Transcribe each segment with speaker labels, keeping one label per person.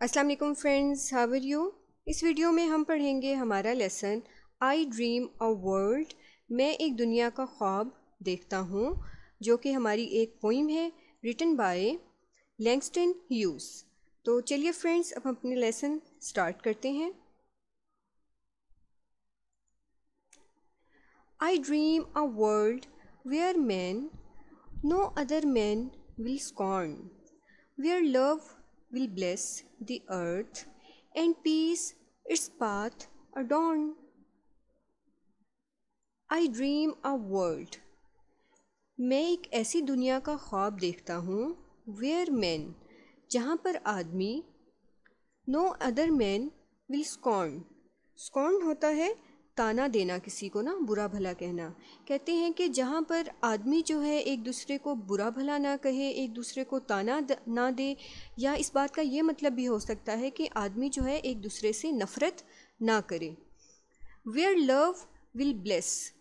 Speaker 1: अस्सलाम वालेकुम friends how are you इस वीडियो में हम पढ़ेंगे हमारा lesson I dream a world मैं एक दुनिया का ख्वाब देखता हूँ, जो कि हमारी एक पोइम है रिटन बाय लैंगस्टन ह्यूज तो चलिए फ्रेंड्स अब हम अपने लेसन स्टार्ट करते हैं. I dream a world where man no other man will scorn where love will bless the earth and peace its path adorn. I dream a world. मैं एक ऐसी दुनिया का ख्वाब देखता हूँ वेयर मैन जहाँ पर आदमी no other man will scorn scorn होता है ताना देना किसी को ना, बुरा भला कहना। कहते हैं कि जहाँ पर आदमी जो है एक दूसरे को बुरा भला ना कहे, एक दूसरे को ताना ना दे, या इस बात का ये मतलब भी हो सकता है कि आदमी जो है एक दूसरे से नफ़रत ना करे। वेयर लव विल ब्लेस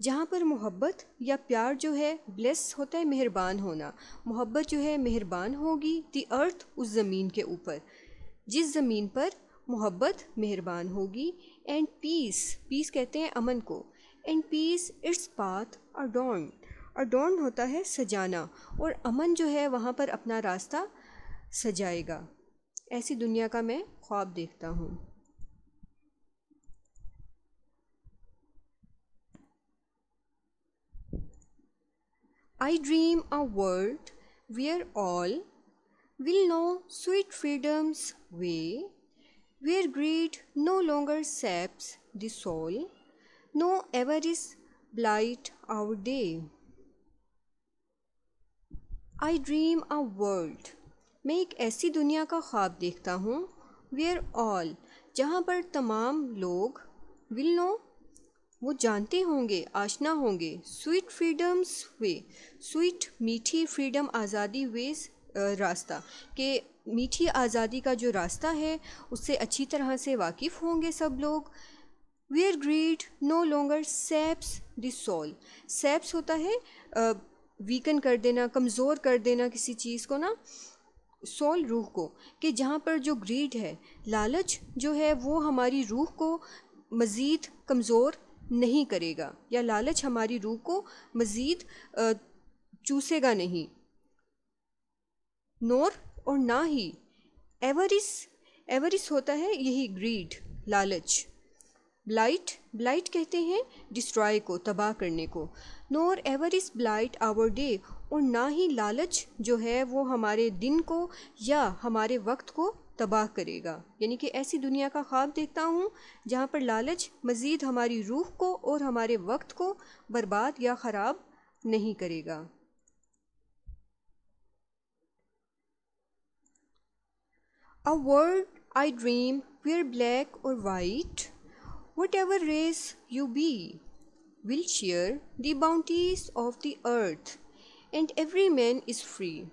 Speaker 1: जहाँ पर मोहब्बत या प्यार जो है ब्लेस होता है, मेहरबान होना। मोहब्बत जो है मेहरबान होगी दी अर्थ उस ज़मीन के ऊपर। जिस ज़मीन पर मोहब्बत मेहरबान होगी। एंड पीस पीस कहते हैं अमन को। And peace its path adorn adorn होता है सजाना। और अमन जो है वहाँ पर अपना रास्ता सजाएगा। ऐसी दुनिया का मैं ख्वाब देखता हूँ। I dream a world where all will know sweet freedom's way where greed no longer saps the soul, no avarice blight our day. I dream a world मैं एक ऐसी दुनिया का ख्वाब देखता हूँ वेयर ऑल जहाँ पर तमाम लोग विल नो वो जानते होंगे आशना होंगे स्वीट फ्रीडम्स वे स्वीट मीठी फ्रीडम आज़ादी वेज रास्ता, के मीठी आज़ादी का जो रास्ता है, उससे अच्छी तरह से वाकिफ़ होंगे सब लोग। Where greed no longer saps the soul saps होता है वीकन कर देना, कमज़ोर कर देना किसी चीज़ को ना सोल रूह को, कि जहाँ पर जो ग्रीड है, लालच जो है, वो हमारी रूह को मज़ीद कमज़ोर नहीं करेगा, या लालच हमारी रूह को मज़ीद चूसेगा नहीं। नोर और ना ही। एवरिस एवरिस होता है यही ग्रीड लालच। ब्लाइट ब्लाइट कहते हैं डिस्ट्रॉय को, तबाह करने को। Nor avarice blight our day और ना ही लालच जो है वो हमारे दिन को या हमारे वक्त को तबाह करेगा। यानी कि ऐसी दुनिया का ख्वाब देखता हूँ जहाँ पर लालच मज़ीद हमारी रूह को और हमारे वक्त को बर्बाद या ख़राब नहीं करेगा। A world I dream where black or white, whatever race you be, will share the bounties of the earth, and every man is free.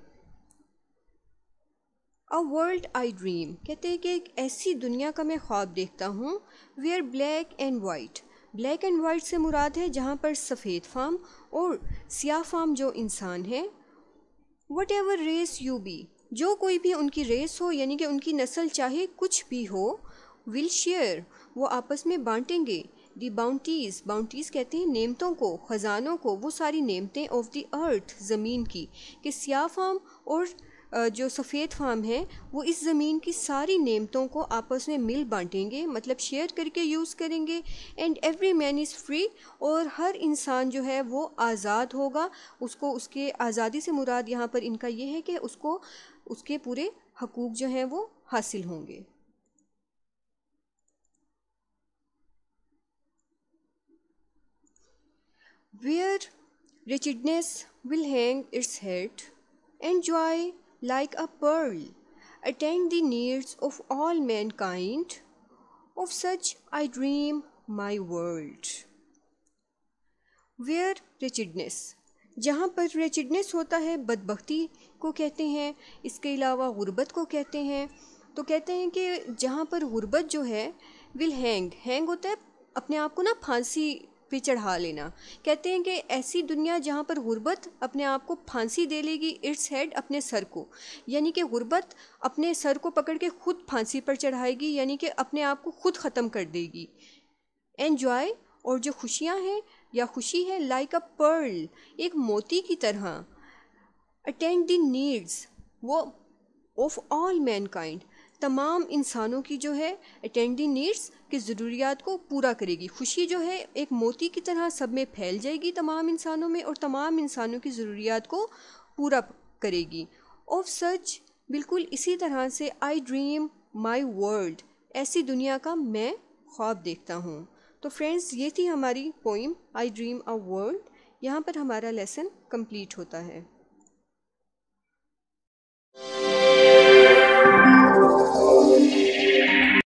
Speaker 1: A world I dream कहते हैं कि एक ऐसी दुनिया का मैं ख्वाब देखता हूँ where black and white black and white से मुराद है जहाँ पर सफ़ेद फार्म और सियाह फार्म जो इंसान है whatever race you be जो कोई भी उनकी रेस हो, यानी कि उनकी नस्ल चाहे कुछ भी हो विल शेयर वो आपस में बांटेंगे। दी बाउंटीज़ बाउंटीज़ कहते हैं नेमतों को, ख़जानों को, वो सारी नेमतें ऑफ़ द अर्थ ज़मीन की, कि सियाह फार्म और जो सफ़ेद फार्म है, वो इस ज़मीन की सारी नेमतों को आपस में मिल बांटेंगे मतलब शेयर करके यूज़ करेंगे and every man is free और हर इंसान जो है वो आज़ाद होगा। उसको, उसके आज़ादी से मुराद यहाँ पर इनका ये है कि उसको उसके पूरे हकूक जो हैं वो हासिल होंगे। Where wretchedness will hang its head and joy like a pearl attend the needs of all mankind of such I dream my world where wretchedness जहाँ पर रेचिडनेस होता है, बदबख्ती को कहते हैं, इसके अलावा गुर्बत को कहते हैं। तो कहते हैं कि जहाँ पर गुर्बत जो है विल हैंग हैंग होता है, अपने आप को ना फांसी पे चढ़ा लेना। कहते हैं कि ऐसी दुनिया जहाँ पर गुर्बत अपने आप को फांसी दे लेगी इट्स हेड अपने सर को। यानी कि गुर्बत अपने सर को पकड़ के खुद फांसी पर चढ़ाएगी, यानी कि अपने आप को खुद ख़त्म कर देगी। एन्जॉय और जो खुशियाँ हैं या खुशी है लाइक अ पर्ल एक मोती की तरह। अटेंड द नीड्स वो ऑफ़ ऑल मैन काइंड तमाम इंसानों की जो है अटेंड द नीड्स की ज़रूरियात को पूरा करेगी। खुशी जो है, एक मोती की तरह सब में फैल जाएगी तमाम इंसानों में और तमाम इंसानों की ज़रूरियात को पूरा करेगी। ऑफ़ सच बिल्कुल इसी तरह से आई ड्रीम माई वर्ल्ड ऐसी दुनिया का मैं ख्वाब देखता हूँ। तो फ्रेंड्स ये थी हमारी poem I dream a world यहाँ पर हमारा लेसन कंप्लीट होता है।